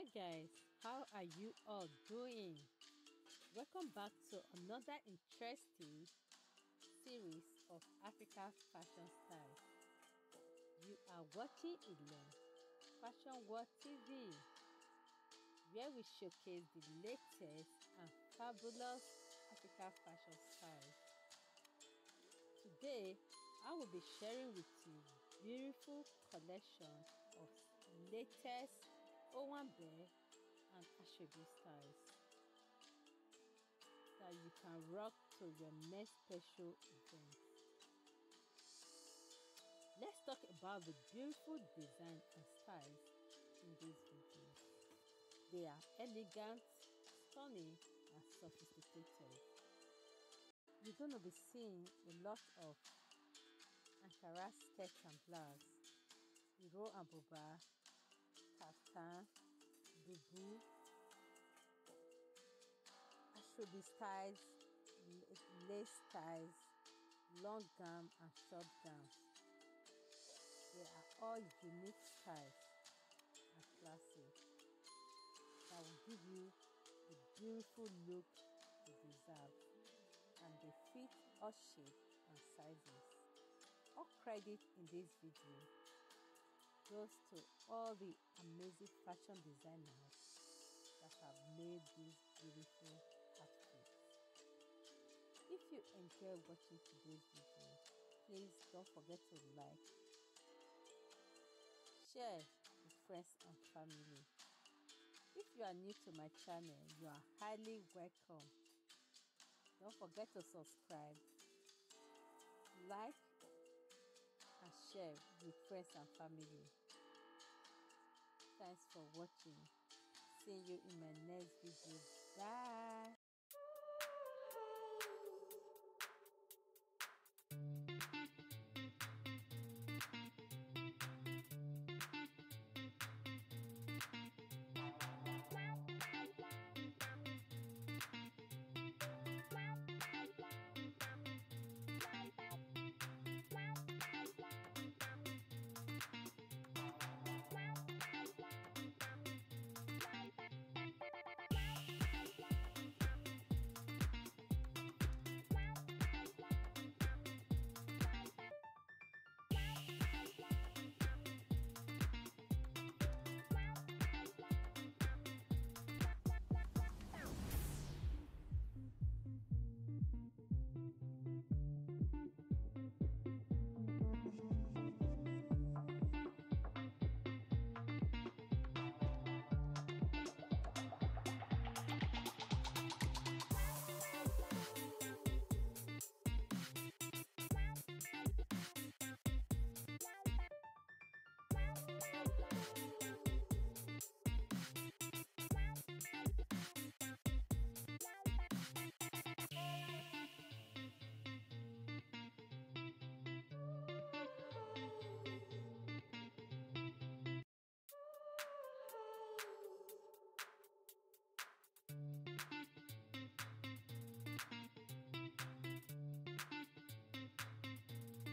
Hey guys, how are you all doing? Welcome back to another interesting series of Africa Fashion Style. You are watching Ilen Fashion World TV, where we showcase the latest and fabulous Africa fashion styles. Today, I will be sharing with you beautiful collection of latest Owambe and Asoebi styles that you can rock to your next special event. Let's talk about the beautiful design and styles in this video. They are elegant, stunning, and sophisticated. You're going to be seeing a lot of Ankara skirts and blouse, Iro and Buba, kaftan, bubu, Asoebi styles, lace styles, long gown and short gowns. They are all unique styles and classic that will give you the beautiful look you deserve and they fit all shapes and sizes. All credit in this video goes to all the amazing fashion designers that have made these beautiful outfits. If you enjoy watching today's video, please don't forget to like, share with friends and family. If you are new to my channel, you are highly welcome. Don't forget to subscribe, like, and share with friends and family. Thanks for watching. See you in my next video. Bye.